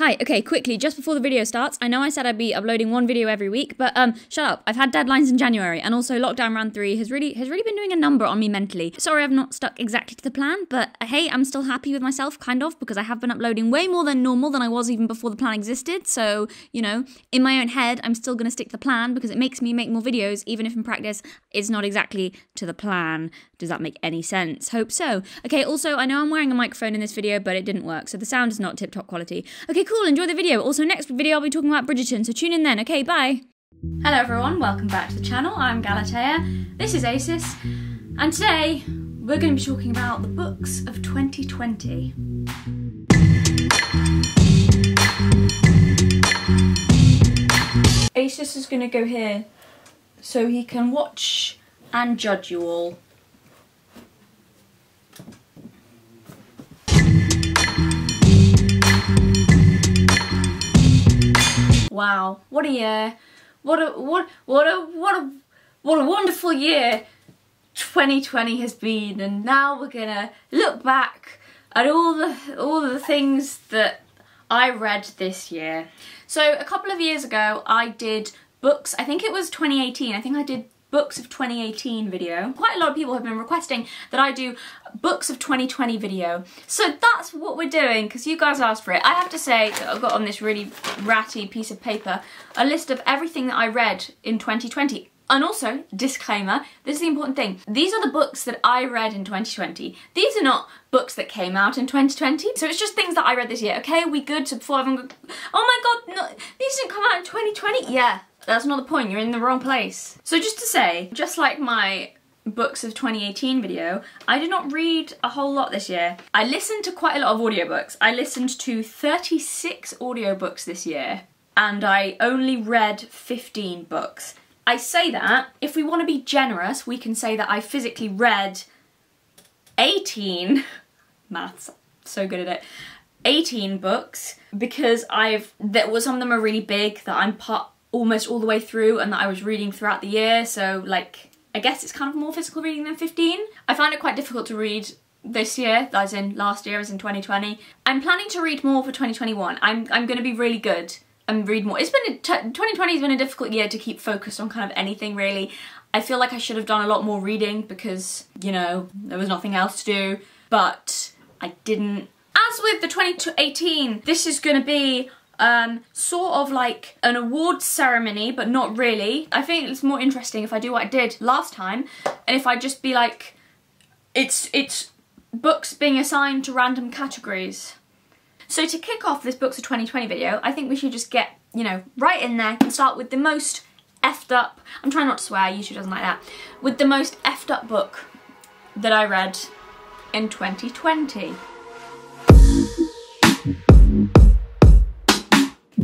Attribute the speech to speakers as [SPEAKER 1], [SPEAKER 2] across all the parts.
[SPEAKER 1] Hi, okay, quickly, just before the video starts, I know I said I'd be uploading one video every week, but um, shut up. I've had deadlines in January, and also lockdown round three has really has really been doing a number on me mentally. Sorry I've not stuck exactly to the plan, but uh, hey, I'm still happy with myself, kind of, because I have been uploading way more than normal than I was even before the plan existed. So, you know, in my own head, I'm still gonna stick to the plan because it makes me make more videos, even if in practice it's not exactly to the plan. Does that make any sense? Hope so. Okay, also, I know I'm wearing a microphone in this video, but it didn't work, so the sound is not tip-top quality. Okay, cool, enjoy the video. Also, next video I'll be talking about Bridgerton, so tune in then. Okay, bye. Hello everyone, welcome back to the channel. I'm Galatea, this is Acis, and today we're going to be talking about the books of 2020. Acis is going to go here so he can watch and judge you all. Wow, what a year. What a what what a what a what a wonderful year 2020 has been and now we're gonna look back at all the all the things that I read this year. So a couple of years ago I did books, I think it was 2018, I think I did books of 2018 video. Quite a lot of people have been requesting that I do books of 2020 video. So that's what we're doing because you guys asked for it. I have to say that I've got on this really ratty piece of paper a list of everything that I read in 2020. And also, disclaimer, this is the important thing. These are the books that I read in 2020. These are not books that came out in 2020. So it's just things that I read this year. Okay, we good? So before go, oh my god, no, these didn't come out in 2020. Yeah, that's not the point, you're in the wrong place. So just to say, just like my books of 2018 video, I did not read a whole lot this year. I listened to quite a lot of audiobooks. I listened to 36 audiobooks this year and I only read 15 books. I say that, if we want to be generous, we can say that I physically read 18, maths, so good at it, 18 books because I've, that was some of them are really big that I'm part, almost all the way through and that I was reading throughout the year, so like, I guess it's kind of more physical reading than 15. I find it quite difficult to read this year, as in last year, as in 2020. I'm planning to read more for 2021. I'm, I'm going to be really good and read more. It's been, 2020 has been a difficult year to keep focused on kind of anything really. I feel like I should have done a lot more reading because, you know, there was nothing else to do, but I didn't. As with the 2018, this is going to be um, sort of like an awards ceremony, but not really. I think it's more interesting if I do what I did last time, and if I just be like, it's it's books being assigned to random categories. So to kick off this Books of 2020 video, I think we should just get, you know, right in there and start with the most effed up, I'm trying not to swear, YouTube doesn't like that, with the most effed up book that I read in 2020.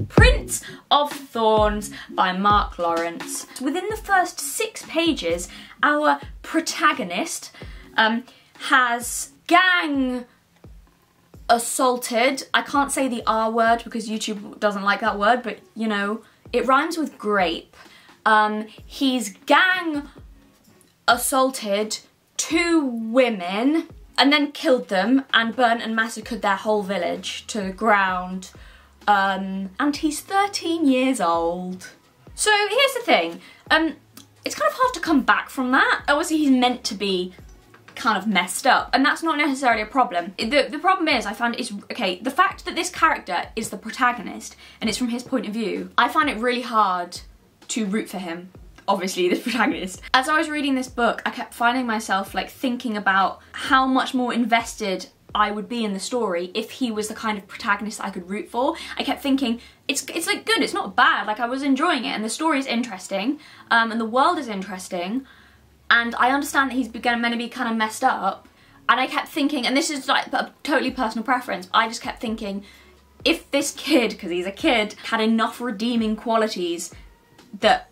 [SPEAKER 1] Prince of Thorns by Mark Lawrence. Within the first six pages, our protagonist um, has gang assaulted. I can't say the R word because YouTube doesn't like that word, but you know, it rhymes with grape. Um, he's gang assaulted two women and then killed them and burnt and massacred their whole village to the ground. Um, and he's 13 years old. So here's the thing, um, it's kind of hard to come back from that. Obviously he's meant to be kind of messed up and that's not necessarily a problem. The, the problem is I find it's, okay, the fact that this character is the protagonist and it's from his point of view, I find it really hard to root for him obviously the protagonist. As I was reading this book, I kept finding myself like thinking about how much more invested I would be in the story if he was the kind of protagonist I could root for. I kept thinking, it's it's like good, it's not bad, like I was enjoying it and the story is interesting um, and the world is interesting and I understand that he's meant to be kind of messed up and I kept thinking, and this is like a totally personal preference, I just kept thinking, if this kid, because he's a kid, had enough redeeming qualities that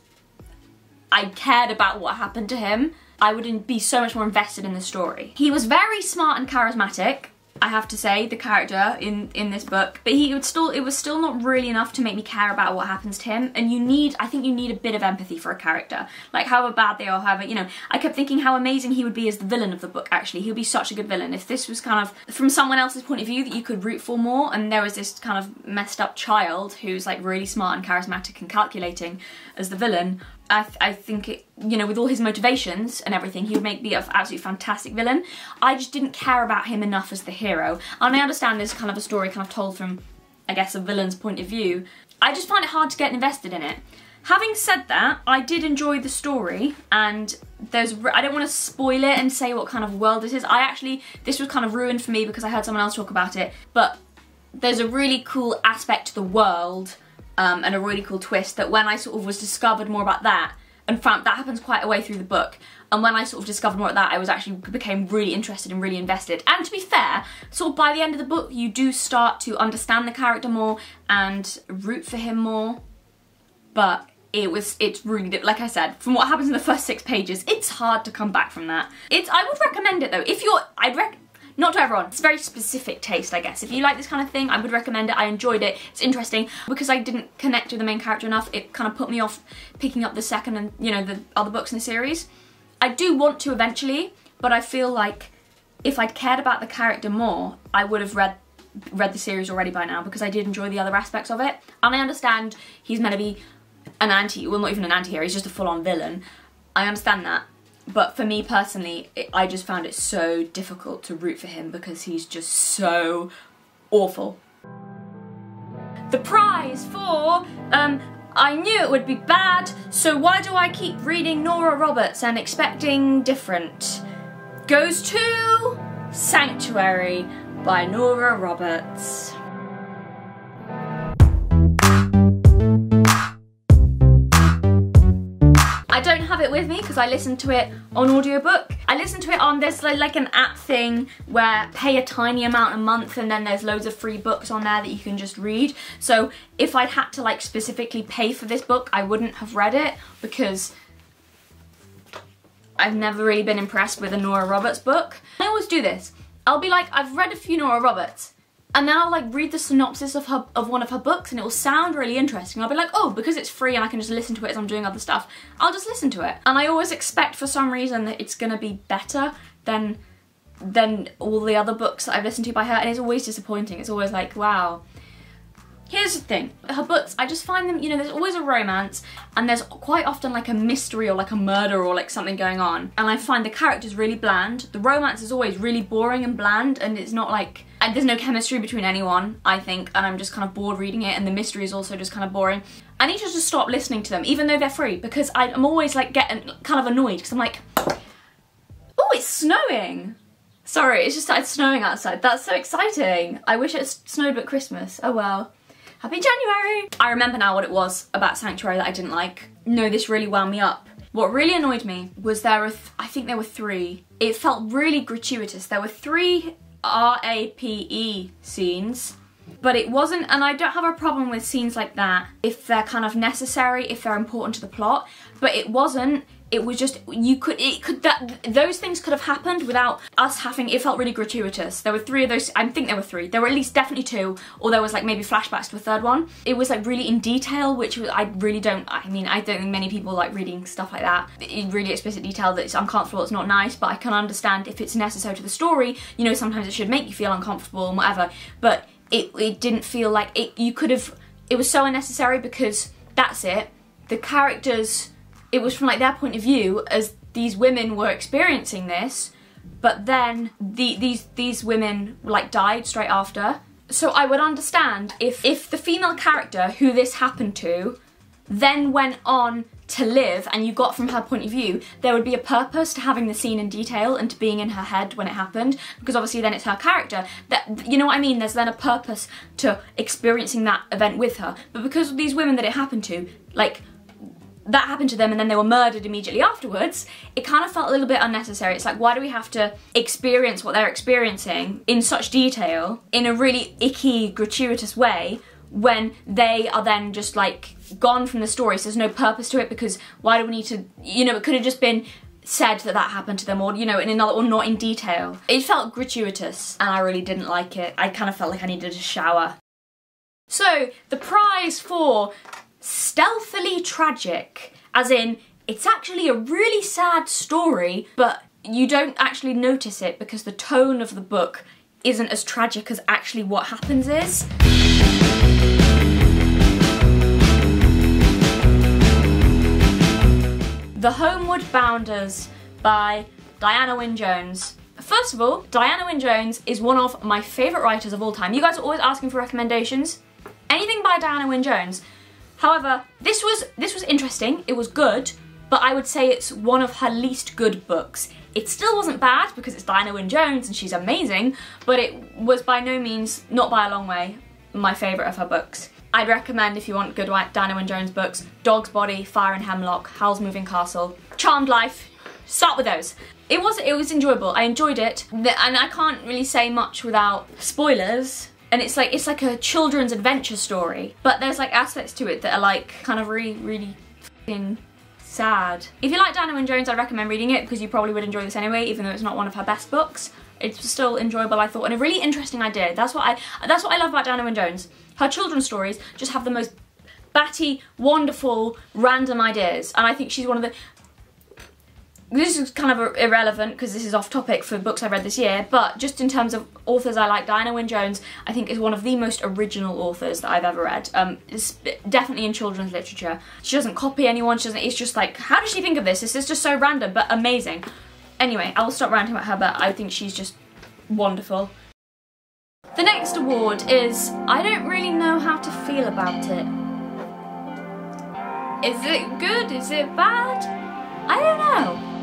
[SPEAKER 1] I cared about what happened to him, I wouldn't be so much more invested in the story. He was very smart and charismatic, I have to say, the character in in this book. But he would still it was still not really enough to make me care about what happens to him. And you need I think you need a bit of empathy for a character. Like however bad they are, however, you know, I kept thinking how amazing he would be as the villain of the book actually. He would be such a good villain. If this was kind of from someone else's point of view that you could root for more and there was this kind of messed up child who's like really smart and charismatic and calculating as the villain, I, th I think, it, you know, with all his motivations and everything, he would make be an absolutely fantastic villain. I just didn't care about him enough as the hero. And I understand this kind of a story kind of told from, I guess, a villain's point of view. I just find it hard to get invested in it. Having said that, I did enjoy the story and there's I don't want to spoil it and say what kind of world this is. I actually, this was kind of ruined for me because I heard someone else talk about it, but there's a really cool aspect to the world um, and a really cool twist that when I sort of was discovered more about that and found that happens quite a way through the book and when I sort of discovered more of that I was actually became really interested and really invested. And to be fair sort of by the end of the book you do start to understand the character more and root for him more. But it was it's really like I said from what happens in the first six pages it's hard to come back from that. It's I would recommend it though. If you're I'd rec not to everyone, it's very specific taste I guess. If you like this kind of thing, I would recommend it. I enjoyed it, it's interesting. Because I didn't connect with the main character enough, it kind of put me off picking up the second and, you know, the other books in the series. I do want to eventually, but I feel like if I'd cared about the character more, I would have read read the series already by now because I did enjoy the other aspects of it. And I understand he's meant to be an anti, well not even an anti-hero, he's just a full-on villain. I understand that but for me personally, it, I just found it so difficult to root for him because he's just so awful. The prize for, um, I knew it would be bad, so why do I keep reading Nora Roberts and expecting different? Goes to Sanctuary by Nora Roberts. It with me because I listened to it on audiobook. I listened to it on, like, like an app thing where pay a tiny amount a month and then there's loads of free books on there that you can just read. So if I'd had to like specifically pay for this book, I wouldn't have read it because I've never really been impressed with a Nora Roberts book. I always do this. I'll be like, I've read a few Nora Roberts and then I'll like read the synopsis of her of one of her books and it will sound really interesting. I'll be like, oh, because it's free and I can just listen to it as I'm doing other stuff, I'll just listen to it. And I always expect for some reason that it's gonna be better than than all the other books that I've listened to by her and it's always disappointing. It's always like, wow, Here's the thing, her books, I just find them, you know, there's always a romance and there's quite often like a mystery or like a murder or like something going on. And I find the characters really bland. The romance is always really boring and bland and it's not like, and there's no chemistry between anyone, I think, and I'm just kind of bored reading it and the mystery is also just kind of boring. I need to just stop listening to them, even though they're free, because I'm always like getting kind of annoyed because I'm like, oh, it's snowing. Sorry, it's just started snowing outside. That's so exciting. I wish it snowed at Christmas. Oh well. Happy January! I remember now what it was about Sanctuary that I didn't like. No, this really wound me up. What really annoyed me was there were, th I think there were three. It felt really gratuitous. There were three RAPE scenes but it wasn't and I don't have a problem with scenes like that if they're kind of necessary if they're important to the plot but it wasn't it was just you could it could that those things could have happened without us having it felt really gratuitous. There were three of those i think there were three. There were at least definitely two or there was like maybe flashbacks to a third one. It was like really in detail which i really don't i mean i don't think many people like reading stuff like that. In really explicit detail that it's uncomfortable it's not nice but i can understand if it's necessary to the story you know sometimes it should make you feel uncomfortable and whatever. But it, it didn't feel like it you could have it was so unnecessary because that's it. The characters it was from like their point of view as these women were experiencing this, but then the, these these women like died straight after. So I would understand if if the female character who this happened to then went on to live and you got from her point of view, there would be a purpose to having the scene in detail and to being in her head when it happened because obviously then it's her character. That you know what I mean? There's then a purpose to experiencing that event with her. But because of these women that it happened to, like that happened to them and then they were murdered immediately afterwards, it kind of felt a little bit unnecessary. It's like, why do we have to experience what they're experiencing in such detail in a really icky, gratuitous way when they are then just like gone from the story, so there's no purpose to it because why do we need to, you know, it could have just been said that that happened to them or you know in another or not in detail. It felt gratuitous and i really didn't like it. I kind of felt like i needed a shower. So the prize for stealthily tragic as in it's actually a really sad story but you don't actually notice it because the tone of the book isn't as tragic as actually what happens is The Homeward Bounders by Diana Wynne Jones. First of all, Diana Wynne Jones is one of my favourite writers of all time. You guys are always asking for recommendations. Anything by Diana Wynne Jones. However, this was this was interesting, it was good, but I would say it's one of her least good books. It still wasn't bad because it's Diana Wynne Jones and she's amazing, but it was by no means, not by a long way, my favourite of her books. I'd recommend if you want good Diana Wynne Jones books, Dogsbody, Fire and Hemlock, Howl's Moving Castle, Charmed Life, start with those. It was it was enjoyable. I enjoyed it, and I can't really say much without spoilers. And it's like it's like a children's adventure story, but there's like aspects to it that are like kind of really really sad. If you like Diana Wynne Jones, I'd recommend reading it because you probably would enjoy this anyway, even though it's not one of her best books. It's still enjoyable, I thought, and a really interesting idea. That's what I that's what I love about Diana Wynne Jones. Her children's stories just have the most batty, wonderful, random ideas, and I think she's one of the this is kind of irrelevant because this is off topic for books I read this year, but just in terms of authors I like, Diana Wynne Jones I think is one of the most original authors that I've ever read. Um, definitely in children's literature. She doesn't copy anyone, she doesn't, it's just like, how does she think of this? This is just so random, but amazing. Anyway, I will stop ranting about her, but I think she's just wonderful. The next award is, I don't really know how to feel about it. Is it good? Is it bad? I don't know.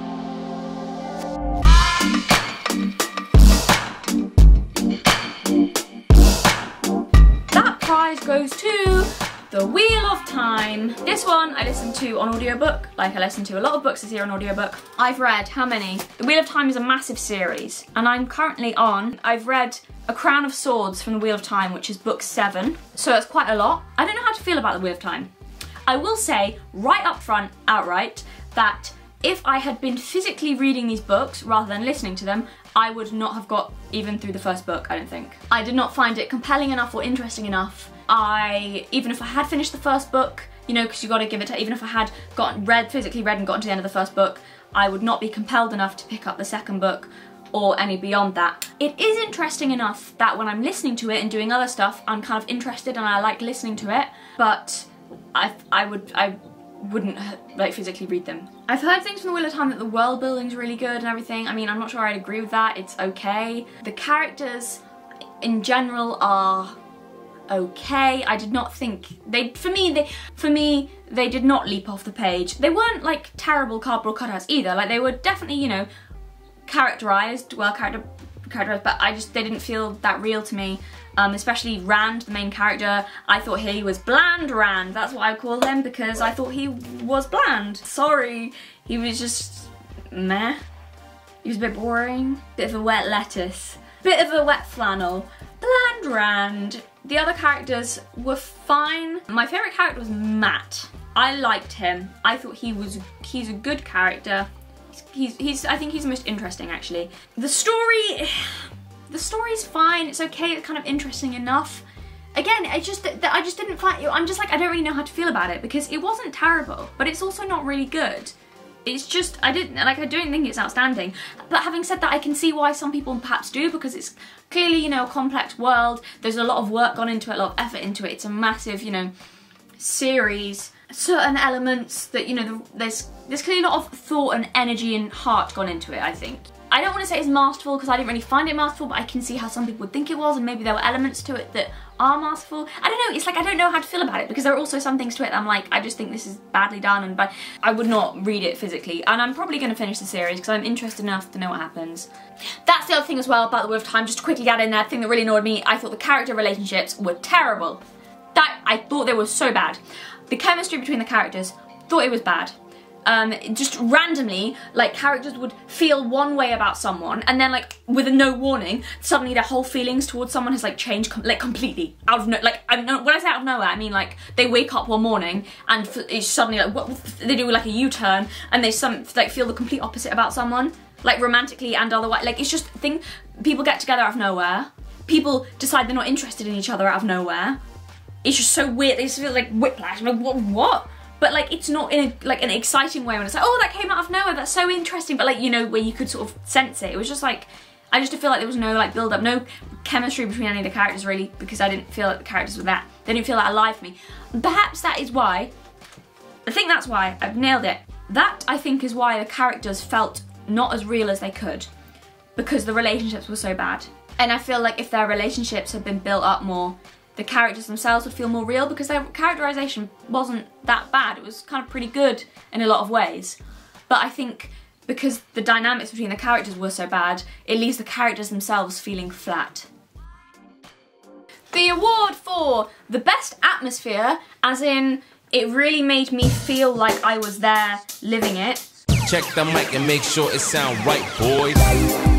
[SPEAKER 1] That prize goes to The Wheel of Time. This one I listened to on audiobook, like I listen to a lot of books this year on audiobook. I've read, how many? The Wheel of Time is a massive series, and I'm currently on, I've read A Crown of Swords from The Wheel of Time, which is book seven, so it's quite a lot. I don't know how to feel about The Wheel of Time. I will say, right up front, outright, that if I had been physically reading these books rather than listening to them, I would not have got even through the first book, I don't think. I did not find it compelling enough or interesting enough. I, even if I had finished the first book, you know, because you gotta give it to, even if I had gotten read, physically read and gotten to the end of the first book, I would not be compelled enough to pick up the second book or any beyond that. It is interesting enough that when I'm listening to it and doing other stuff, I'm kind of interested and I like listening to it, but I, I would, I wouldn't like physically read them. I've heard things from the Wheel of Time that the world building's really good and everything. I mean, I'm not sure I'd agree with that. It's okay. The characters in general are okay. I did not think they for me they for me they did not leap off the page. They weren't like terrible cardboard cutouts either. Like they were definitely, you know, characterized, well character characterized, but I just they didn't feel that real to me um, especially Rand, the main character. I thought he was bland Rand, that's what I call him because I thought he was bland. Sorry, he was just meh. He was a bit boring, bit of a wet lettuce, bit of a wet flannel. Bland Rand. The other characters were fine. My favourite character was Mat. I liked him. I thought he was, he's a good character. He's, he's, I think he's the most interesting actually. The story, the story's fine, it's okay, it's kind of interesting enough. Again, I just I just didn't find I'm just like I don't really know how to feel about it because it wasn't terrible, but it's also not really good. It's just I didn't like I don't think it's outstanding. But having said that, I can see why some people perhaps do because it's clearly you know a complex world. There's a lot of work gone into it, a lot of effort into it. It's a massive you know series. Certain elements that you know there's there's clearly a lot of thought and energy and heart gone into it. I think. I don't want to say it's masterful because I didn't really find it masterful, but I can see how some people would think it was and maybe there were elements to it that are masterful. I don't know, it's like I don't know how to feel about it because there are also some things to it I'm like, I just think this is badly done and but I would not read it physically. And I'm probably going to finish the series because I'm interested enough to know what happens. That's the other thing as well about The Wheel of Time, just to quickly add in that thing that really annoyed me, I thought the character relationships were terrible. That, I thought they were so bad. The chemistry between the characters, thought it was bad. Um, just randomly, like characters would feel one way about someone, and then like with a no warning, suddenly their whole feelings towards someone has like changed com like completely out of no like I know when I say out of nowhere, I mean like they wake up one morning and suddenly like what they do like a U-turn and they some like feel the complete opposite about someone, like romantically and otherwise. Like it's just thing people get together out of nowhere. People decide they're not interested in each other out of nowhere. It's just so weird. They just feel like whiplash. I'm like what? What? But like it's not in a, like an exciting way when it's like oh that came out of nowhere that's so interesting. But like you know where you could sort of sense it. It was just like I just feel like there was no like build up no chemistry between any of the characters really because I didn't feel like the characters were that they didn't feel that alive for me. Perhaps that is why I think that's why I've nailed it. That I think is why the characters felt not as real as they could because the relationships were so bad. And I feel like if their relationships had been built up more the characters themselves would feel more real because their characterization wasn't that bad. It was kind of pretty good in a lot of ways. But I think because the dynamics between the characters were so bad, it leaves the characters themselves feeling flat. The award for the best atmosphere, as in it really made me feel like I was there living it.
[SPEAKER 2] Check the mic and make sure it sound right, boys.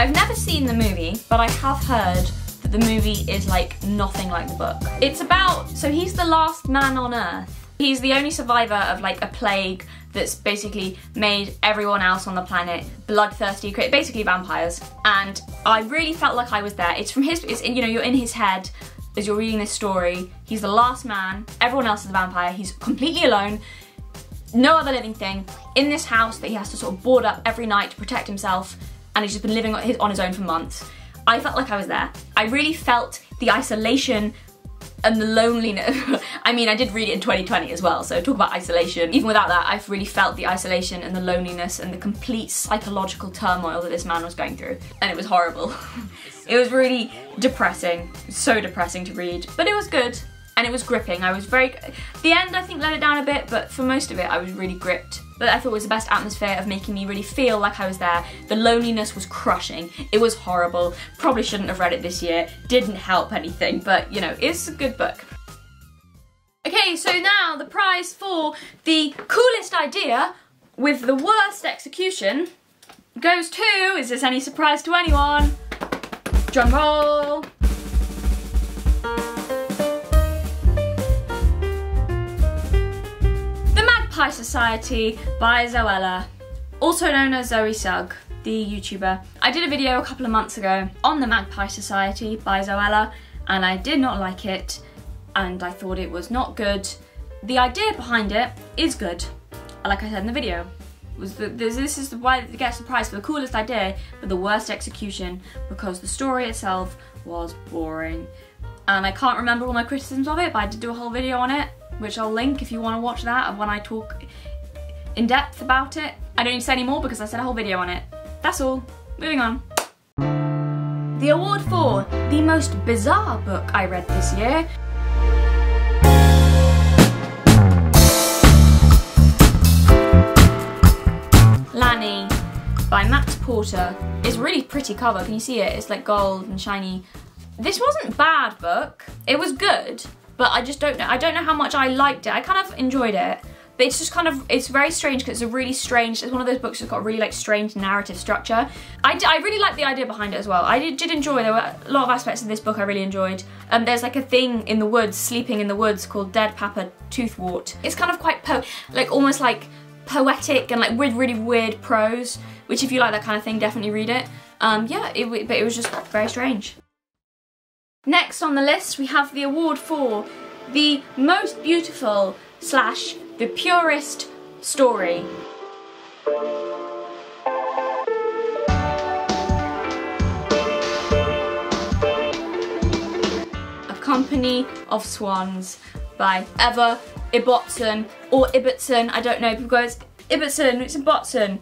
[SPEAKER 1] I've never seen the movie, but I have heard that the movie is like nothing like the book. It's about, so he's the last man on earth. He's the only survivor of like a plague that's basically made everyone else on the planet bloodthirsty, basically vampires. And I really felt like I was there. It's from his, it's you know, you're in his head as you're reading this story. He's the last man, everyone else is a vampire, he's completely alone, no other living thing, in this house that he has to sort of board up every night to protect himself and he's just been living on his own for months. I felt like I was there. I really felt the isolation and the loneliness. I mean, I did read it in 2020 as well, so talk about isolation. Even without that, I've really felt the isolation and the loneliness and the complete psychological turmoil that this man was going through. And it was horrible. it was really depressing, so depressing to read, but it was good and it was gripping. I was very, the end I think let it down a bit, but for most of it I was really gripped. But I thought it was the best atmosphere of making me really feel like I was there. The loneliness was crushing. It was horrible. Probably shouldn't have read it this year. Didn't help anything, but you know, it's a good book. Okay, so now the prize for the coolest idea with the worst execution goes to, is this any surprise to anyone? Drum roll. Pie Society by Zoella, also known as Zoe Sugg, the YouTuber. I did a video a couple of months ago on the Magpie Society by Zoella and I did not like it and I thought it was not good. The idea behind it is good, like I said in the video. Was the, this is why it gets the prize for the coolest idea but the worst execution because the story itself was boring. And I can't remember all my criticisms of it but I did do a whole video on it which I'll link if you want to watch that when I talk in depth about it. I don't need to say any more because I said a whole video on it. That's all. Moving on. The award for the most bizarre book I read this year Lanny by Max Porter. It's really pretty cover, can you see it? It's like gold and shiny. This wasn't bad book, it was good, but I just don't know. I don't know how much I liked it. I kind of enjoyed it. But it's just kind of, it's very strange because it's a really strange, it's one of those books that's got a really like strange narrative structure. I, I really like the idea behind it as well. I did, did, enjoy, there were a lot of aspects of this book I really enjoyed. Um, there's like a thing in the woods, sleeping in the woods called Dead Papa Toothwort. It's kind of quite, po like almost like poetic and like with really weird prose, which if you like that kind of thing, definitely read it. Um, yeah, it, but it was just very strange. Next on the list we have the award for the most beautiful slash the purest story. A Company of Swans by Eva Ibbotson or Ibbotson, I don't know, it's Ibbotson, it's Ibbotson.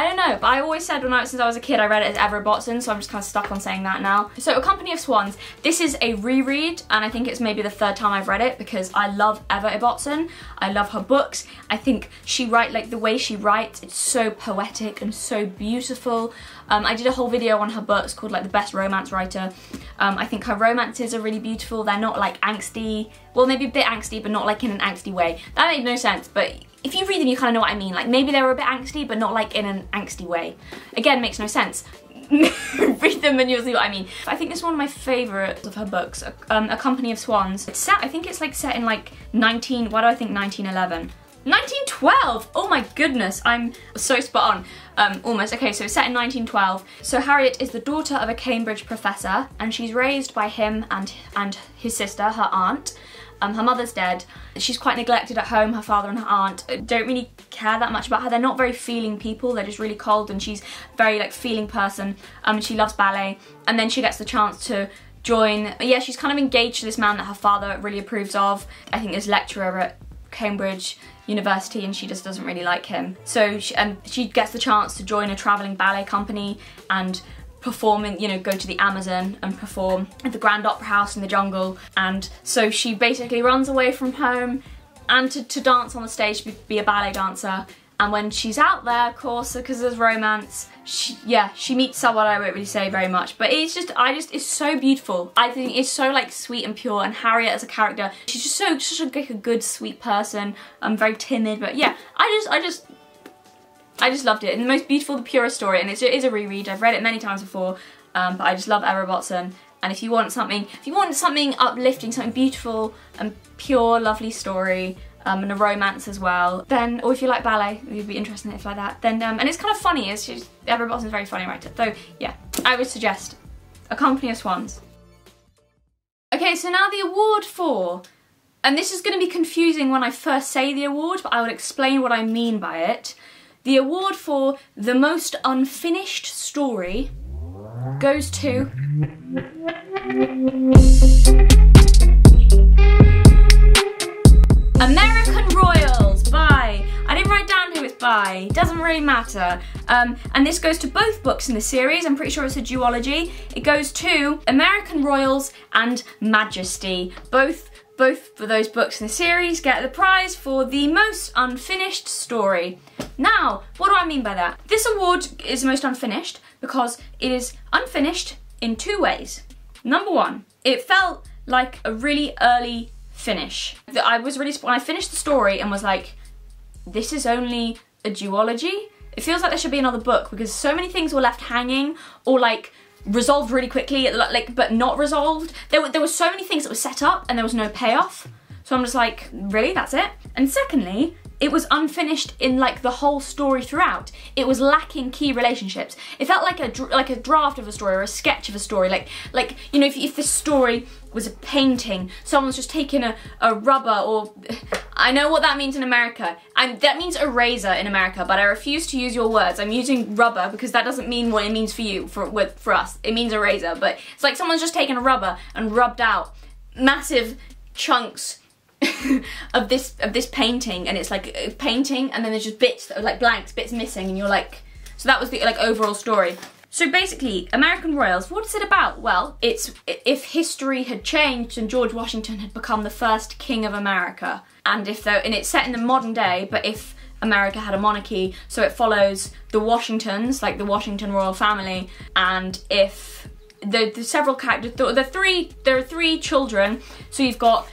[SPEAKER 1] I don't know, but I always said when I since I was a kid I read it as Ever Botson, so I'm just kind of stuck on saying that now. So A Company of Swans, this is a reread, and I think it's maybe the third time I've read it because I love Eva Ibbotson. I love her books. I think she write like the way she writes, it's so poetic and so beautiful. Um, I did a whole video on her books called like the best romance writer. Um, I think her romances are really beautiful. They're not like angsty well, maybe a bit angsty, but not like in an angsty way. That made no sense, but if you read them, you kind of know what I mean. Like maybe they were a bit angsty, but not like in an angsty way. Again, makes no sense. read them and you'll see what I mean. I think this is one of my favourites of her books, um, A Company of Swans. It's set, I think it's like set in like 19, why do I think 1911? 1912! Oh my goodness, I'm so spot on. Um, almost. Okay, so it's set in 1912. So Harriet is the daughter of a Cambridge professor and she's raised by him and, and his sister, her aunt. Um, her mother's dead. She's quite neglected at home. Her father and her aunt don't really care that much about her. They're not very feeling people. They're just really cold and she's very like feeling person. Um, she loves ballet and then she gets the chance to join. Yeah, she's kind of engaged to this man that her father really approves of. I think is lecturer at Cambridge university and she just doesn't really like him. So she, and she gets the chance to join a travelling ballet company and performing, you know, go to the Amazon and perform at the Grand Opera House in the jungle. And so she basically runs away from home and to, to dance on the stage, be, be a ballet dancer. And when she's out there, of course, because there's romance, she, yeah, she meets someone I won't really say very much, but it's just, I just, it's so beautiful. I think it's so like sweet and pure and Harriet as a character, she's just so, such a, like a good, sweet person. I'm very timid, but yeah, I just, I just, I just loved it. And the most beautiful, the purest story, and it is a reread. I've read it many times before, um, but I just love Eva Ibbotson. And if you want something, if you want something uplifting, something beautiful and pure, lovely story, um, and a romance as well, then, or if you like ballet, you'd be interested in it like that, then, um, and it's kind of funny, it's just, Emma a very funny writer. So, yeah, I would suggest A Company of Swans. Okay, so now the award for, and this is going to be confusing when I first say the award, but I will explain what I mean by it. The award for the most unfinished story goes to... American Royals by... I didn't write down who it's by, doesn't really matter. Um, and this goes to both books in the series, I'm pretty sure it's a duology. It goes to American Royals and Majesty, both both for those books in the series get the prize for the most unfinished story. Now, what do I mean by that? This award is most unfinished because it is unfinished in two ways. Number one, it felt like a really early finish. I was really, when I finished the story and was like, this is only a duology, it feels like there should be another book because so many things were left hanging or like resolved really quickly, like but not resolved. There were there were so many things that were set up and there was no payoff. So I'm just like, really, that's it? And secondly, it was unfinished in like the whole story throughout. It was lacking key relationships. It felt like a like a draft of a story or a sketch of a story. Like like you know if, if this story was a painting, someone's just taken a, a rubber or I know what that means in America. and that means eraser in America, but I refuse to use your words. I'm using rubber because that doesn't mean what it means for you, for with for us. It means eraser, but it's like someone's just taken a rubber and rubbed out massive chunks of this of this painting and it's like a painting and then there's just bits that are like blanks, bits missing and you're like so that was the like overall story. So basically, American Royals, what is it about? Well, it's if history had changed and George Washington had become the first king of America. And if though and it's set in the modern day, but if America had a monarchy, so it follows the Washingtons, like the Washington royal family, and if the, the several characters, the, the three, there are three children, so you've got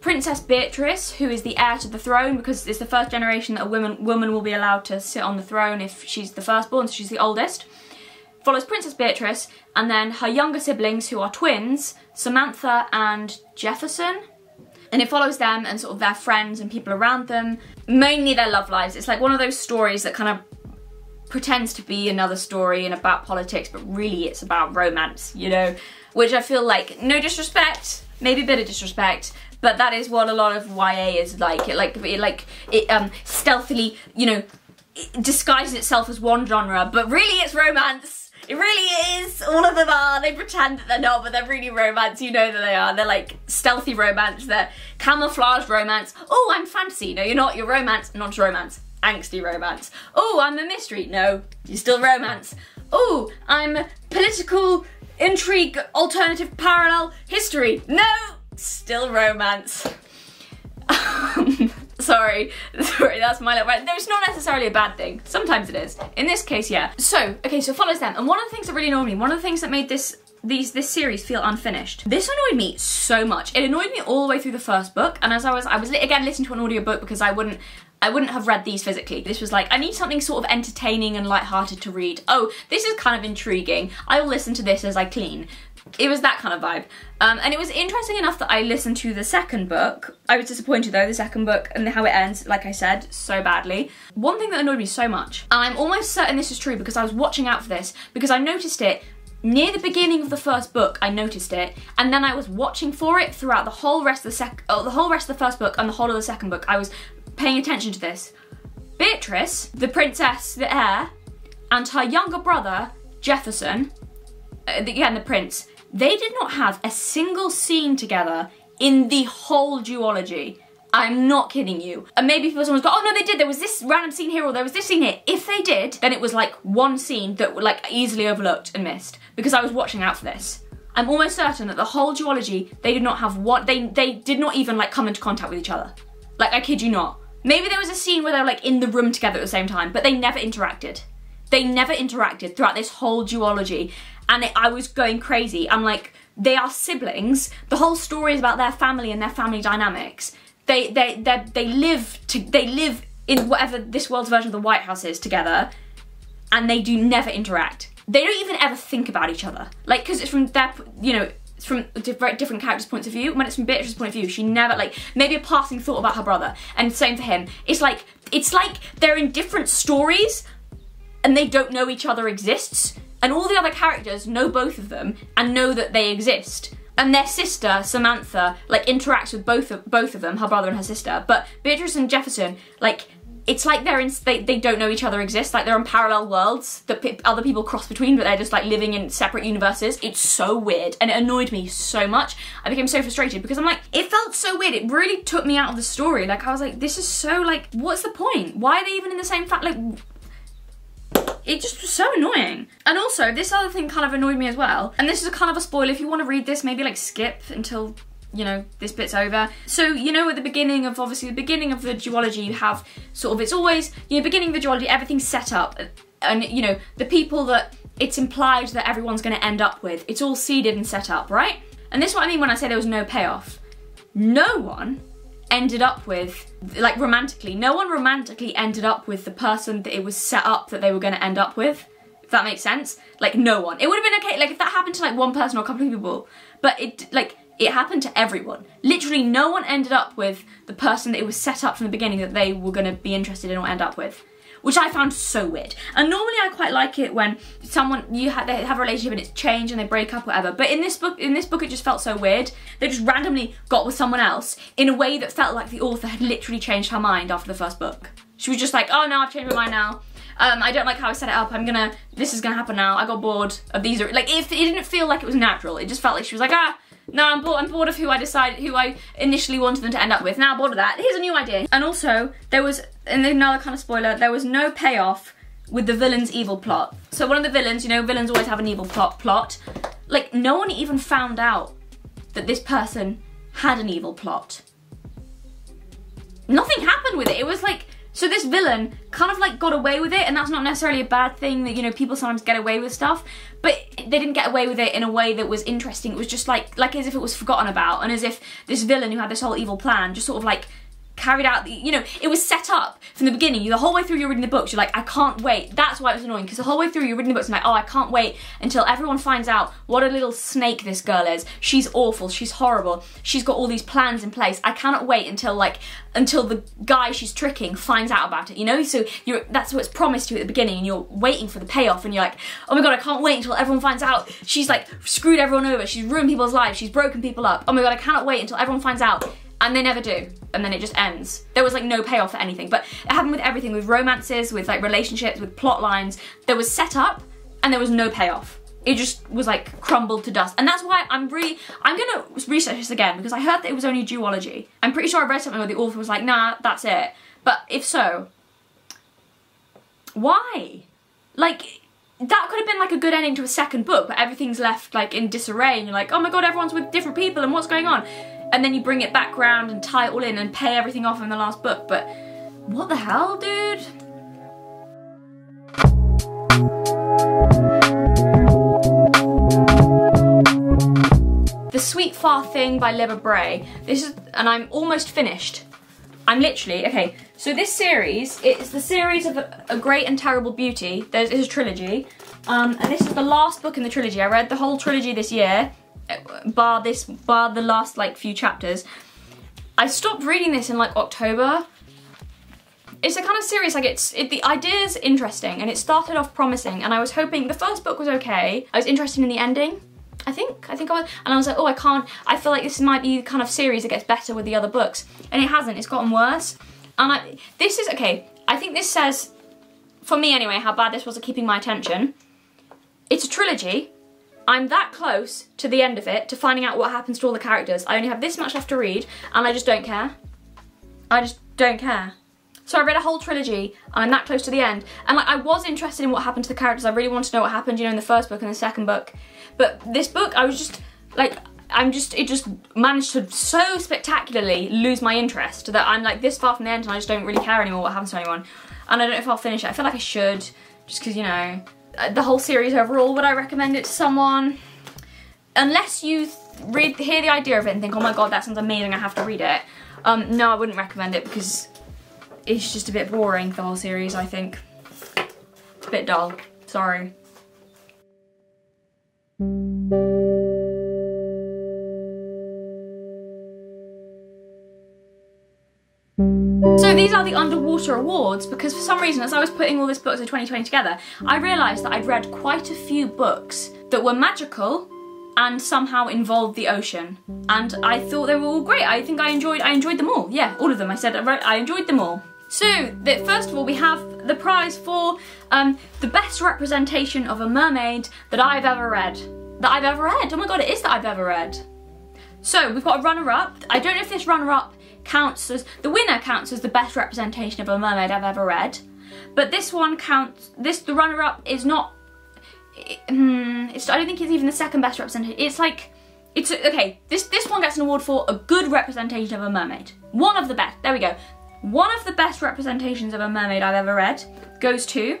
[SPEAKER 1] Princess Beatrice, who is the heir to the throne because it's the first generation that a woman, woman will be allowed to sit on the throne if she's the firstborn, so she's the oldest. Follows Princess Beatrice, and then her younger siblings, who are twins, Samantha and Jefferson. And it follows them and sort of their friends and people around them, mainly their love lives. It's like one of those stories that kind of pretends to be another story and about politics, but really it's about romance, you know? Which I feel like, no disrespect, maybe a bit of disrespect, but that is what a lot of YA is like. It like it like it um stealthily, you know, it disguises itself as one genre, but really it's romance. It really is. All of them are. They pretend that they're not, but they're really romance. You know that they are. They're like stealthy romance. They're camouflage romance. Oh, I'm fantasy. No, you're not. You're romance, not romance. Angsty romance. Oh, I'm a mystery. No, you're still romance. Oh, I'm political intrigue, alternative parallel history. No, still romance. sorry, sorry, that's my little right. It's not necessarily a bad thing. Sometimes it is. In this case, yeah. So, okay, so follows them. And one of the things that really annoyed me, one of the things that made this these this series feel unfinished. This annoyed me so much. It annoyed me all the way through the first book, and as I was I was again listening to an audiobook because I wouldn't I wouldn't have read these physically. This was like, I need something sort of entertaining and light-hearted to read. Oh, this is kind of intriguing. I will listen to this as I clean. It was that kind of vibe. Um, and it was interesting enough that I listened to the second book. I was disappointed though, the second book and how it ends, like I said, so badly. One thing that annoyed me so much, and I'm almost certain this is true because I was watching out for this, because I noticed it near the beginning of the first book I noticed it and then I was watching for it throughout the whole rest of the sec oh, the whole rest of the first book and the whole of the second book I was paying attention to this. Beatrice, the princess, the heir, and her younger brother, Jefferson, uh, the, again the prince, they did not have a single scene together in the whole duology. I'm not kidding you. And maybe people someone's go, oh no they did, there was this random scene here or there was this scene here. If they did, then it was like one scene that like easily overlooked and missed because I was watching out for this. I'm almost certain that the whole duology, they did not have what, they, they did not even like come into contact with each other. Like I kid you not. Maybe there was a scene where they were like in the room together at the same time, but they never interacted. They never interacted throughout this whole duology, and it, I was going crazy. I'm like, they are siblings. The whole story is about their family and their family dynamics. They they they they live to they live in whatever this world's version of the White House is together, and they do never interact. They don't even ever think about each other. Like, because it's from their you know from different characters' points of view. When it's from Beatrice's point of view, she never like maybe a passing thought about her brother, and same for him. It's like it's like they're in different stories, and they don't know each other exists, and all the other characters know both of them and know that they exist. And their sister Samantha like interacts with both of both of them, her brother and her sister. But Beatrice and Jefferson like it's like they're in they, they don't know each other exist. Like they're in parallel worlds. That other people cross between but they're just like living in separate universes. It's so weird. And it annoyed me so much. I became so frustrated because i'm like it felt so weird. It really took me out of the story. Like i was like this is so like what's the point? Why are they even in the same fact like it just was so annoying. And also, this other thing kind of annoyed me as well. And this is a kind of a spoiler. If you want to read this, maybe like skip until you know, this bit's over. So, you know, at the beginning of, obviously, the beginning of the duology, you have sort of, it's always, you know, beginning of the duology, everything's set up. And, you know, the people that it's implied that everyone's going to end up with, it's all seeded and set up, right? And this is what I mean when I say there was no payoff. No one ended up with, like romantically, no one romantically ended up with the person that it was set up that they were going to end up with. If that makes sense. Like, no one. It would have been okay, like, if that happened to, like, one person or a couple of people. But it, like, it happened to everyone. Literally, no one ended up with the person that it was set up from the beginning that they were going to be interested in or end up with. Which I found so weird. And normally I quite like it when someone you have they have a relationship and it's changed and they break up, whatever. But in this book, in this book, it just felt so weird. They just randomly got with someone else in a way that felt like the author had literally changed her mind after the first book. She was just like, oh no, I've changed my mind now. Um, I don't like how I set it up. I'm gonna, this is gonna happen now. I got bored of these. Like, it, it didn't feel like it was natural. It just felt like she was like, ah, no, I'm bored, I'm bored of who I decided, who I initially wanted them to end up with. Now I'm bored of that. Here's a new idea. And also, there was, and another kind of spoiler, there was no payoff with the villain's evil plot. So one of the villains, you know, villains always have an evil plot. plot. Like, no one even found out that this person had an evil plot. Nothing happened with it. It was like, so this villain kind of like got away with it, and that's not necessarily a bad thing that, you know, people sometimes get away with stuff, but they didn't get away with it in a way that was interesting. It was just like, like as if it was forgotten about, and as if this villain who had this whole evil plan just sort of like carried out the, you know, it was set up from the beginning. The whole way through you're reading the books, you're like, I can't wait. That's why it was annoying, because the whole way through you're reading the books and like, oh, I can't wait until everyone finds out what a little snake this girl is. She's awful, she's horrible, she's got all these plans in place. I cannot wait until like, until the guy she's tricking finds out about it, you know? So you're, that's what's promised to you at the beginning and you're waiting for the payoff and you're like, oh my god, I can't wait until everyone finds out. She's like screwed everyone over, she's ruined people's lives, she's broken people up. Oh my god, I cannot wait until everyone finds out and they never do and then it just ends. There was like no payoff for anything. But it happened with everything with romances with like relationships with plot lines. There was set up and there was no payoff. It just was like crumbled to dust. And that's why i'm really i'm gonna research this again because i heard that it was only duology. I'm pretty sure i read something where the author was like nah that's it. But if so why? Like that could have been like a good ending to a second book but everything's left like in disarray and you're like oh my god everyone's with different people and what's going on and then you bring it back round and tie it all in and pay everything off in the last book. But what the hell, dude? The Sweet Far Thing by Libba Bray. This is, and I'm almost finished. I'm literally, okay, so this series, it's the series of A, a Great and Terrible Beauty. There's it's a trilogy. Um, and this is the last book in the trilogy. I read the whole trilogy this year, bar this, bar the last like few chapters. I stopped reading this in like October. It's a kind of series, like it's, it, the idea's interesting and it started off promising and I was hoping, the first book was okay. I was interested in the ending. I think, I think I was, and I was like, oh, I can't, I feel like this might be the kind of series that gets better with the other books. And it hasn't, it's gotten worse. And I, this is, okay, I think this says, for me anyway, how bad this was at keeping my attention. It's a trilogy. I'm that close to the end of it, to finding out what happens to all the characters. I only have this much left to read, and I just don't care. I just don't care. So I read a whole trilogy, and I'm that close to the end. And like, I was interested in what happened to the characters. I really wanted to know what happened, you know, in the first book and the second book. But this book, I was just, like, I'm just, it just managed to so spectacularly lose my interest that I'm like this far from the end and I just don't really care anymore what happens to anyone. And I don't know if I'll finish it. I feel like I should, just because, you know, the whole series overall, would I recommend it to someone? Unless you read, hear the idea of it and think, oh my god, that sounds amazing, I have to read it. Um, no, I wouldn't recommend it because it's just a bit boring, the whole series, I think. A bit dull. Sorry. So these are the underwater awards because for some reason as I was putting all this books of 2020 together I realised that I'd read quite a few books that were magical and somehow involved the ocean. And I thought they were all great. I think I enjoyed I enjoyed them all. Yeah all of them. I said I, I enjoyed them all. So first of all we have the prize for um, the best representation of a mermaid that I've ever read. That I've ever read. Oh my god it is that I've ever read. So we've got a runner-up. I don't know if this runner-up counts as, the winner counts as the best representation of a mermaid I've ever read. But this one counts, this, the runner-up is not, hmm, it's, I don't think it's even the second best representation. It's like, it's, okay, this, this one gets an award for a good representation of a mermaid. One of the best, there we go. One of the best representations of a mermaid I've ever read goes to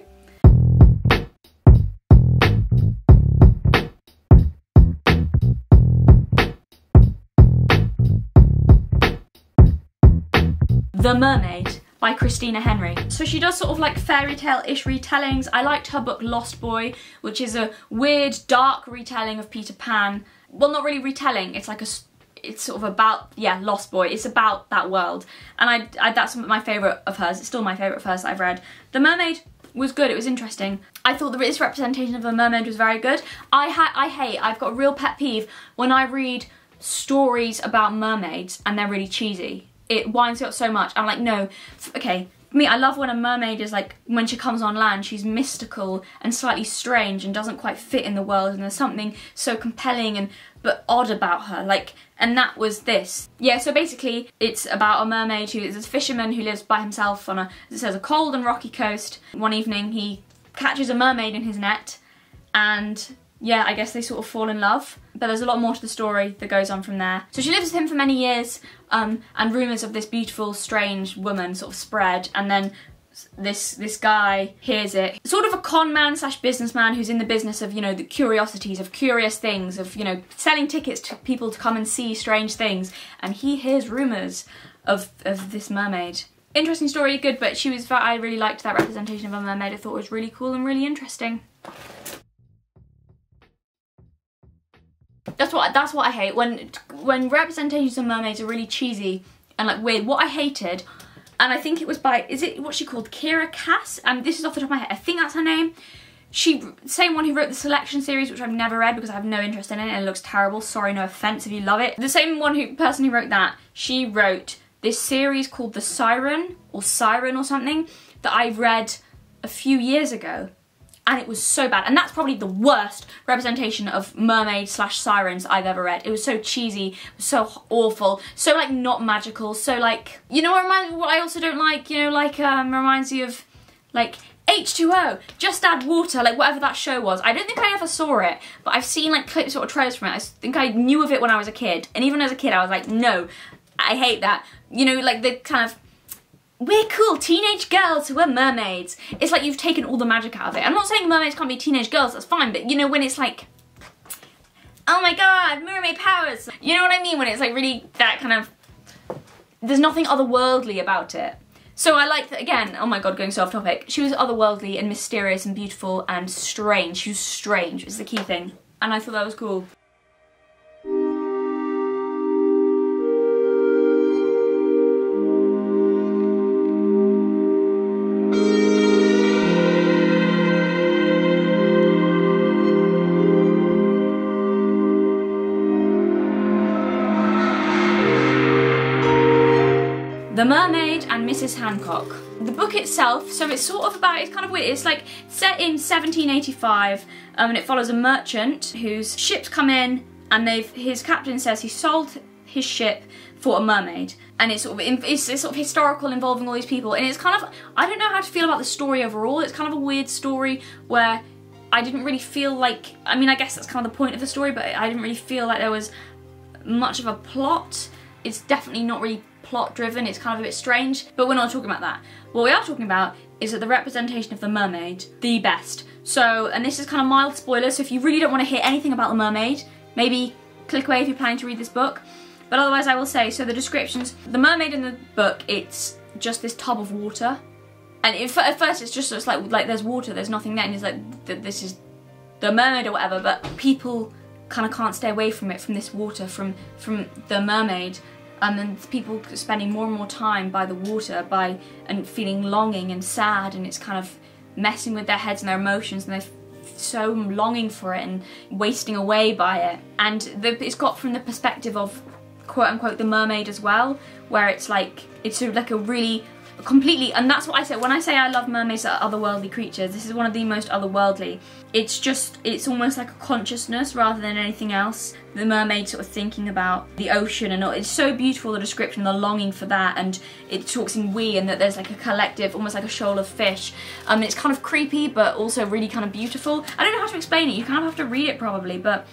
[SPEAKER 1] The Mermaid by Christina Henry. So she does sort of like fairy tale-ish retellings. I liked her book Lost Boy, which is a weird, dark retelling of Peter Pan. Well, not really retelling, it's like a it's sort of about yeah lost boy. It's about that world. And I, I that's my favorite of hers. It's still my favorite of hers i've read. The mermaid was good. It was interesting. I thought the this representation of a mermaid was very good. I ha i hate i've got a real pet peeve when i read stories about mermaids and they're really cheesy it winds me up so much. I'm like, no, okay, me, I love when a mermaid is like, when she comes on land, she's mystical and slightly strange and doesn't quite fit in the world and there's something so compelling and but odd about her, like, and that was this. Yeah, so basically it's about a mermaid who is a fisherman who lives by himself on a, as it says, a cold and rocky coast. One evening he catches a mermaid in his net and yeah, I guess they sort of fall in love. But there's a lot more to the story that goes on from there. So she lives with him for many years, um, and rumours of this beautiful, strange woman sort of spread, and then this this guy hears it. Sort of a con man slash businessman who's in the business of, you know, the curiosities, of curious things, of, you know, selling tickets to people to come and see strange things. And he hears rumours of, of this mermaid. Interesting story, good, but she was, I really liked that representation of a mermaid. I thought it was really cool and really interesting. That's what that's what I hate when when representations of mermaids are really cheesy and like weird. What I hated, and I think it was by is it what she called Kiera Cass? And this is off the top of my head. I think that's her name. She same one who wrote the selection series, which I've never read because I have no interest in it and it looks terrible. Sorry, no offense if you love it. The same one who person who wrote that, she wrote this series called The Siren or Siren or something that I read a few years ago and it was so bad. And that's probably the worst representation of mermaid slash sirens I've ever read. It was so cheesy, so awful, so like not magical, so like, you know what, reminds, what I also don't like, you know, like um, reminds you of like H2O, just add water, like whatever that show was. I don't think I ever saw it, but I've seen like clips or trailers from it. I think I knew of it when I was a kid. And even as a kid, I was like, no, I hate that. You know, like the kind of we're cool teenage girls who are mermaids. It's like you've taken all the magic out of it. I'm not saying mermaids can't be teenage girls, that's fine, but you know, when it's like, oh my god, mermaid powers. You know what I mean? When it's like really that kind of, there's nothing otherworldly about it. So I like that again, oh my god, going so off topic. She was otherworldly and mysterious and beautiful and strange. She was strange, is the key thing. And I thought that was cool. Hancock. The book itself, so it's sort of about, it's kind of weird, it's like set in 1785 um, and it follows a merchant whose ships come in and they've, his captain says he sold his ship for a mermaid. And it's sort of it's, it's, sort of historical involving all these people. And it's kind of I don't know how to feel about the story overall. It's kind of a weird story where I didn't really feel like I mean I guess that's kind of the point of the story but I didn't really feel like there was much of a plot. It's definitely not really plot driven, it's kind of a bit strange, but we're not talking about that. What we are talking about is that the representation of the mermaid, the best. So, and this is kind of mild spoilers, so if you really don't want to hear anything about the mermaid, maybe click away if you're planning to read this book. But otherwise I will say, so the descriptions, the mermaid in the book, it's just this tub of water. And at first it's just it's like like there's water, there's nothing there, and it's like this is the mermaid or whatever. But people kind of can't stay away from it, from this water, from from the mermaid and then people spending more and more time by the water by and feeling longing and sad and it's kind of messing with their heads and their emotions and they're so longing for it and wasting away by it. And the, it's got from the perspective of quote unquote the mermaid as well where it's like it's sort of like a really completely and that's what I say when I say I love mermaids are otherworldly creatures this is one of the most otherworldly it's just it's almost like a consciousness rather than anything else. The mermaid sort of thinking about the ocean and all. it's so beautiful the description the longing for that and it talks in we and that there's like a collective almost like a shoal of fish. Um it's kind of creepy but also really kind of beautiful. I don't know how to explain it you kind of have to read it probably but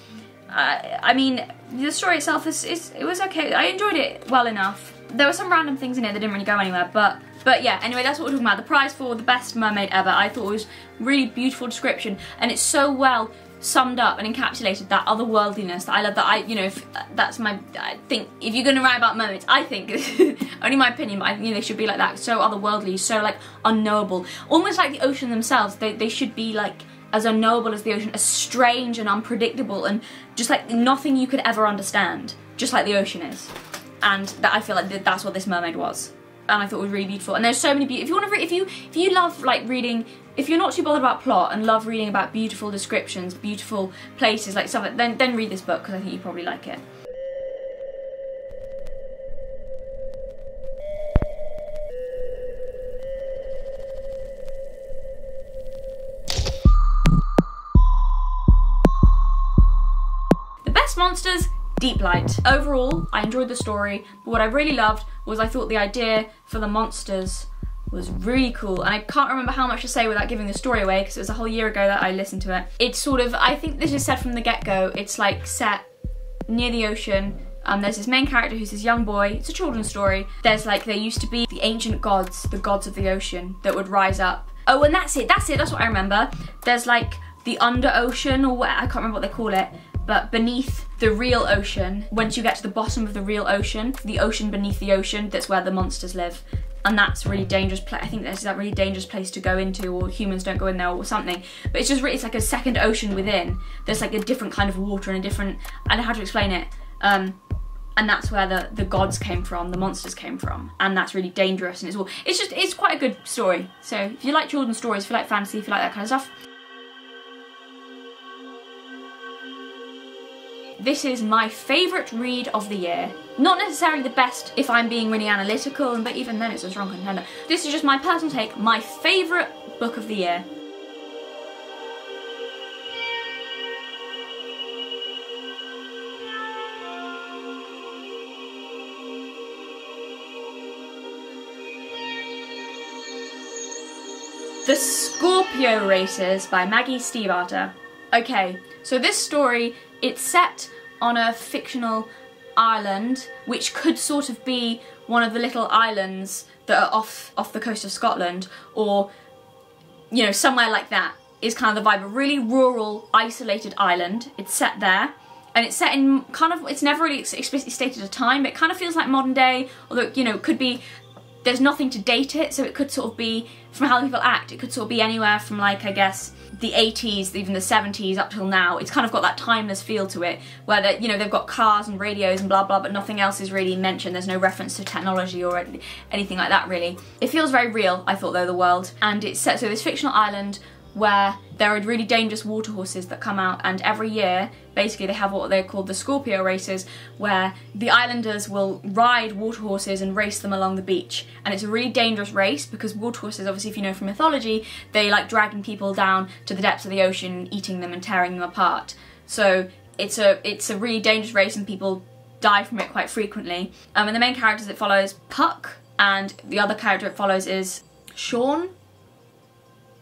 [SPEAKER 1] uh, I mean the story itself is, is it was okay I enjoyed it well enough. There were some random things in it that didn't really go anywhere but but yeah, anyway, that's what we're talking about. The prize for the best mermaid ever. I thought it was really beautiful description and it's so well summed up and encapsulated that otherworldliness that I love that I, you know, if, that's my, I think, if you're going to write about mermaids, I think, only my opinion, but I think they should be like that, so otherworldly, so like unknowable. Almost like the ocean themselves, they, they should be like as unknowable as the ocean, as strange and unpredictable and just like nothing you could ever understand, just like the ocean is. And that I feel like that's what this mermaid was and I thought was really beautiful. And there's so many beautiful. If you want to, if you if you love like reading, if you're not too bothered about plot and love reading about beautiful descriptions, beautiful places, like stuff, then then read this book because I think you probably like it. The best monsters Deeplight. Overall, I enjoyed the story, but what I really loved was I thought the idea for the monsters was really cool and I can't remember how much to say without giving the story away because it was a whole year ago that I listened to it. It's sort of, I think this is set from the get-go, it's like set near the ocean um, there's this main character who's this young boy. It's a children's story. There's like, there used to be the ancient gods, the gods of the ocean that would rise up. Oh, and that's it, that's it, that's what I remember. There's like the under ocean or what, I can't remember what they call it but beneath the real ocean, once you get to the bottom of the real ocean, the ocean beneath the ocean, that's where the monsters live. And that's really dangerous place. I think that's that really dangerous place to go into, or humans don't go in there, or something. But it's just really, it's like a second ocean within. There's like a different kind of water and a different. I don't know how to explain it. Um, and that's where the the gods came from, the monsters came from, and that's really dangerous. And it's all. It's just it's quite a good story. So if you like children's stories, if you like fantasy, if you like that kind of stuff, this is my favourite read of the year. Not necessarily the best if I'm being really analytical, but even then it's a strong contender. This is just my personal take, my favourite book of the year. The Scorpio Races by Maggie Stiefvater. Okay, so this story it's set on a fictional island, which could sort of be one of the little islands that are off off the coast of Scotland, or you know somewhere like that. Is kind of the vibe. A really rural, isolated island. It's set there, and it's set in kind of it's never really explicitly stated a time, but it kind of feels like modern day. Although you know, it could be there's nothing to date it, so it could sort of be from how people act. It could sort of be anywhere from like I guess the 80s, even the 70s up till now. It's kind of got that timeless feel to it, where they, you know they've got cars and radios and blah blah, but nothing else is really mentioned. There's no reference to technology or anything like that really. It feels very real. I thought though the world, and it's set so this fictional island where there are really dangerous water horses that come out and every year basically they have what they're called the Scorpio races where the islanders will ride water horses and race them along the beach. And it's a really dangerous race because water horses obviously if you know from mythology they like dragging people down to the depths of the ocean eating them and tearing them apart. So it's a it's a really dangerous race and people die from it quite frequently. Um, and the main characters it follows Puck and the other character it follows is Sean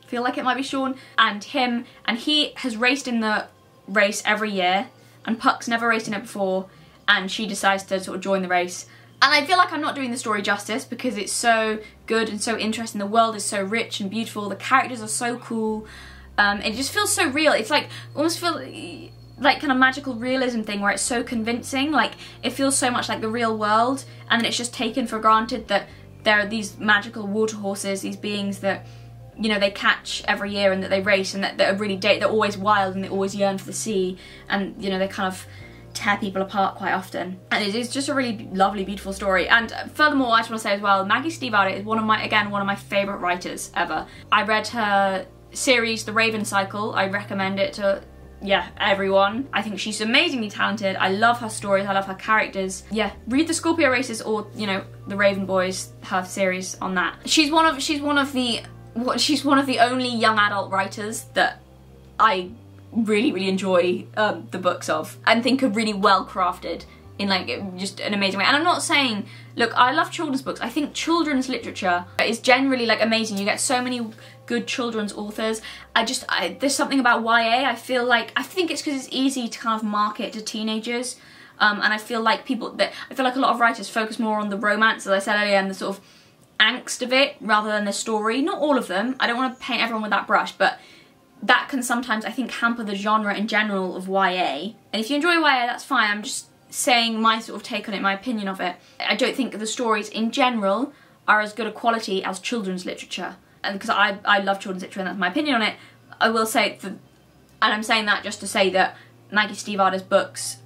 [SPEAKER 1] feel like it might be Sean, and him, and he has raced in the race every year, and Puck's never raced in it before, and she decides to sort of join the race. And I feel like I'm not doing the story justice because it's so good and so interesting. The world is so rich and beautiful. The characters are so cool. Um, it just feels so real. It's like almost feel like kind of magical realism thing where it's so convincing. Like it feels so much like the real world, and it's just taken for granted that there are these magical water horses, these beings that you know they catch every year and that they race and that they're really they're always wild and they always yearn for the sea and you know they kind of tear people apart quite often and it is just a really lovely beautiful story and furthermore I just want to say as well Maggie Stiefvater is one of my again one of my favourite writers ever I read her series The Raven Cycle I recommend it to yeah, everyone. I think she's amazingly talented. I love her stories. I love her characters. Yeah, read the Scorpio Races or you know the Raven Boys, her series on that. She's one of she's one of the what she's one of the only young adult writers that I really really enjoy um, the books of and think are really well crafted in like just an amazing way. And I'm not saying, look, I love children's books. I think children's literature is generally like amazing. You get so many good children's authors. I just I, there's something about YA. I feel like I think it's because it's easy to kind of market to teenagers. Um, and I feel like people that I feel like a lot of writers focus more on the romance, as I said earlier, and the sort of angst of it rather than the story. Not all of them. I don't want to paint everyone with that brush, but that can sometimes, I think, hamper the genre in general of YA. And if you enjoy YA, that's fine. I'm just saying my sort of take on it, my opinion of it. I don't think the stories in general are as good a quality as children's literature. And because I, I love children's literature and that's my opinion on it, I will say, and I'm saying that just to say that Maggie Stiefvater's books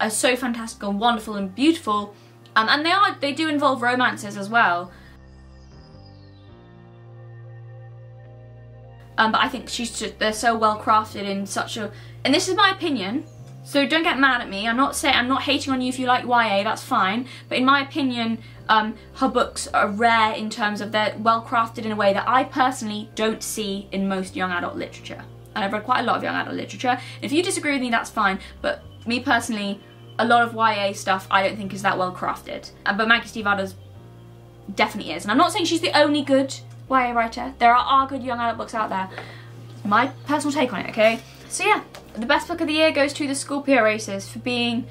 [SPEAKER 1] are so fantastical and wonderful and beautiful. Um, and they are, they do involve romances as well. Um, but I think she's just, they're so well crafted in such a, and this is my opinion, so don't get mad at me. I'm not saying I'm not hating on you if you like YA. That's fine. But in my opinion, um, her books are rare in terms of they're well crafted in a way that I personally don't see in most young adult literature. And I've read quite a lot of young adult literature. If you disagree with me, that's fine. But me personally, a lot of YA stuff I don't think is that well crafted. Uh, but Maggie Stiefvater's definitely is. And I'm not saying she's the only good YA writer. There are, good young adult books out there. My personal take on it, okay? So yeah, the best book of the year goes to The Scorpio Races for being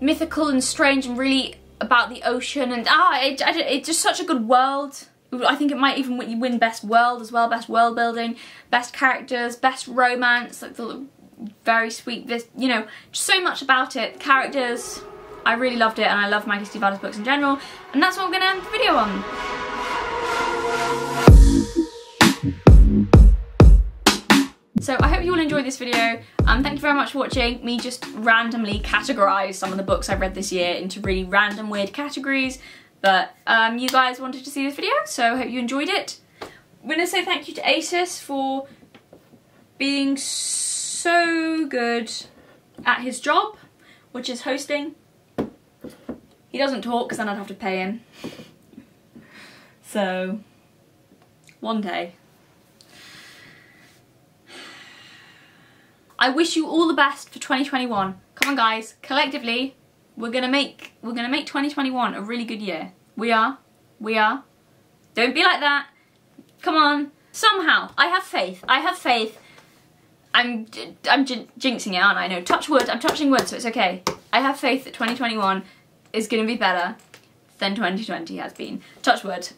[SPEAKER 1] mythical and strange and really about the ocean and ah, it, it's just such a good world. I think it might even win Best World as well, Best World Building, Best Characters, Best Romance, like the very sweet, this, you know, so much about it. Characters, I really loved it and I love Maggie Stiefvater's books in general. And that's what I'm going to end the video on. So I hope you all enjoyed this video. Um, thank you very much for watching me just randomly categorize some of the books I've read this year into really random weird categories. But um, you guys wanted to see this video, so I hope you enjoyed it. I'm going to say thank you to Acis for being so good at his job, which is hosting. He doesn't talk because then I'd have to pay him. So, one day. I wish you all the best for 2021. Come on guys, collectively, we're gonna make we're gonna make 2021 a really good year. We are. We are. Don't be like that. Come on. Somehow, I have faith. I have faith. I'm I'm jinxing it, aren't I? No, touch wood. I'm touching wood, so it's okay. I have faith that 2021 is gonna be better than 2020 has been. Touch wood.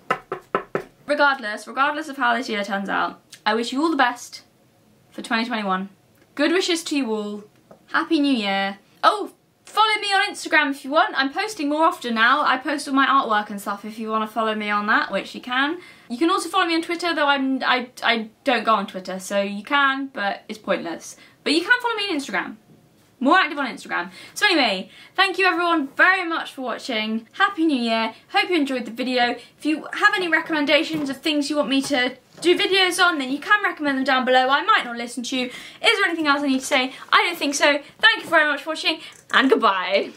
[SPEAKER 1] Regardless, regardless of how this year turns out, I wish you all the best for 2021. Good wishes to you all. Happy New Year. Oh, follow me on Instagram if you want. I'm posting more often now. I post all my artwork and stuff if you want to follow me on that, which you can. You can also follow me on Twitter, though I'm I I don't go on Twitter, so you can, but it's pointless. But you can follow me on Instagram. More active on Instagram. So anyway, thank you everyone very much for watching. Happy New Year. Hope you enjoyed the video. If you have any recommendations of things you want me to do videos on, then you can recommend them down below. I might not listen to you. Is there anything else I need to say? I don't think so. Thank you very much for watching, and goodbye.